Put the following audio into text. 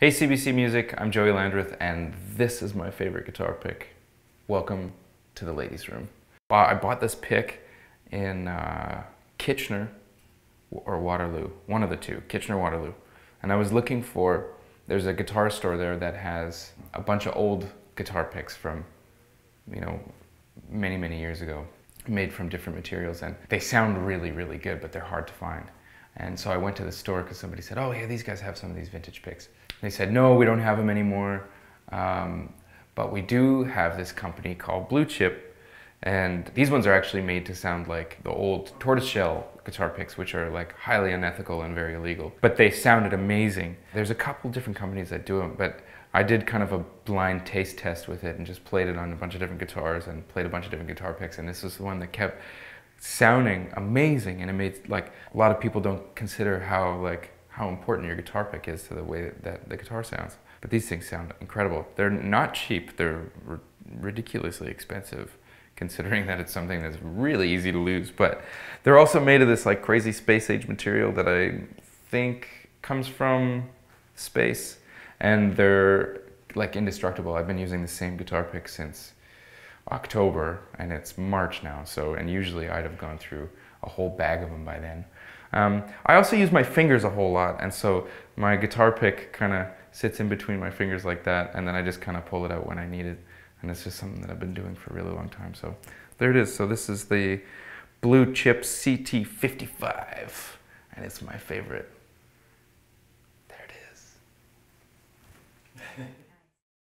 Hey CBC Music, I'm Joey Landreth and this is my favorite guitar pick. Welcome to the ladies room. I bought this pick in uh, Kitchener or Waterloo, one of the two, Kitchener, Waterloo. And I was looking for, there's a guitar store there that has a bunch of old guitar picks from, you know, many, many years ago, made from different materials. And they sound really, really good, but they're hard to find. And so I went to the store because somebody said, oh yeah, these guys have some of these vintage picks. And they said, no, we don't have them anymore. Um, but we do have this company called Blue Chip. And these ones are actually made to sound like the old tortoiseshell guitar picks, which are like highly unethical and very illegal. But they sounded amazing. There's a couple different companies that do them, but I did kind of a blind taste test with it and just played it on a bunch of different guitars and played a bunch of different guitar picks. And this was the one that kept sounding amazing and it made like a lot of people don't consider how like how important your guitar pick is to the way that the guitar sounds. But these things sound incredible. They're not cheap. They're ridiculously expensive considering that it's something that's really easy to lose. But they're also made of this like crazy space age material that i think comes from space and they're like indestructible. I've been using the same guitar pick since October and it's March now. So, and usually I'd have gone through a whole bag of them by then. Um, I also use my fingers a whole lot. And so my guitar pick kind of sits in between my fingers like that. And then I just kind of pull it out when I need it. And it's just something that I've been doing for a really long time. So there it is. So this is the Blue Chip CT55 and it's my favorite. There it is.